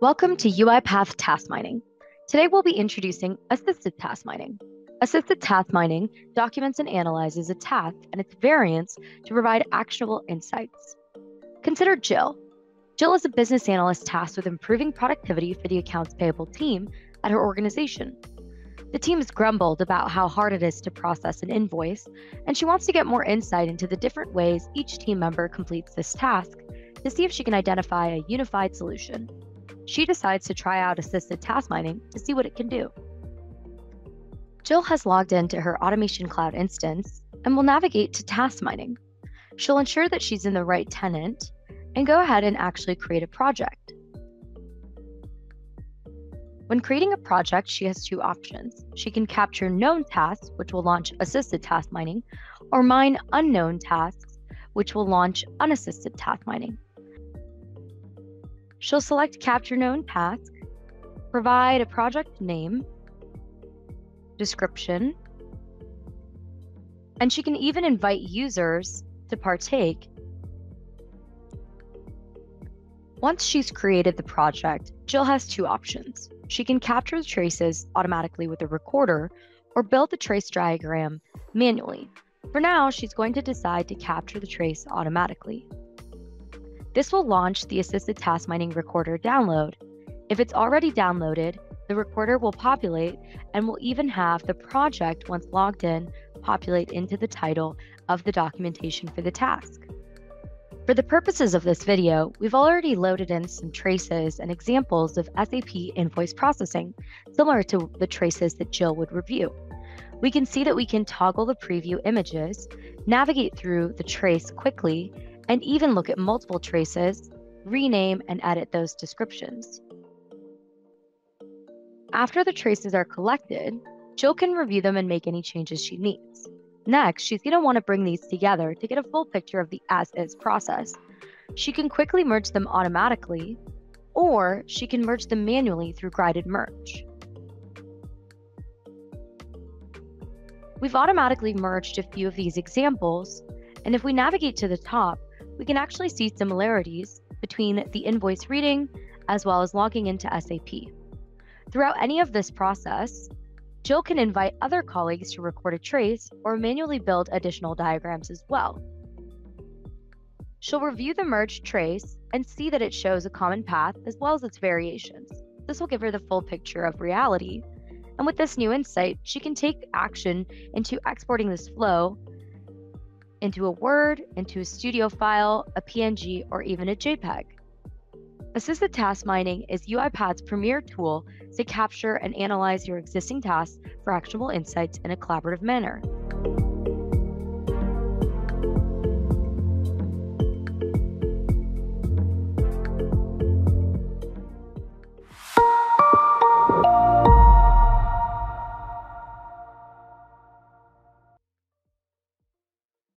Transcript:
Welcome to UiPath Task Mining. Today we'll be introducing assisted task mining. Assisted task mining documents and analyzes a task and its variants to provide actionable insights. Consider Jill. Jill is a business analyst tasked with improving productivity for the accounts payable team at her organization. The team has grumbled about how hard it is to process an invoice, and she wants to get more insight into the different ways each team member completes this task to see if she can identify a unified solution she decides to try out assisted task mining to see what it can do. Jill has logged into her Automation Cloud instance and will navigate to task mining. She'll ensure that she's in the right tenant and go ahead and actually create a project. When creating a project, she has two options. She can capture known tasks, which will launch assisted task mining, or mine unknown tasks, which will launch unassisted task mining. She'll select Capture Known Task, provide a project name, description, and she can even invite users to partake. Once she's created the project, Jill has two options. She can capture the traces automatically with a recorder or build the trace diagram manually. For now, she's going to decide to capture the trace automatically. This will launch the Assisted Task Mining Recorder download. If it's already downloaded, the recorder will populate and will even have the project, once logged in, populate into the title of the documentation for the task. For the purposes of this video, we've already loaded in some traces and examples of SAP invoice processing, similar to the traces that Jill would review. We can see that we can toggle the preview images, navigate through the trace quickly, and even look at multiple traces, rename and edit those descriptions. After the traces are collected, Jill can review them and make any changes she needs. Next, she's going to want to bring these together to get a full picture of the as is process. She can quickly merge them automatically, or she can merge them manually through guided merge. We've automatically merged a few of these examples, and if we navigate to the top, we can actually see similarities between the invoice reading as well as logging into SAP. Throughout any of this process, Jill can invite other colleagues to record a trace or manually build additional diagrams as well. She'll review the merged trace and see that it shows a common path as well as its variations. This will give her the full picture of reality. And with this new insight, she can take action into exporting this flow into a Word, into a studio file, a PNG, or even a JPEG. Assisted Task Mining is UiPath's premier tool to capture and analyze your existing tasks for actionable insights in a collaborative manner.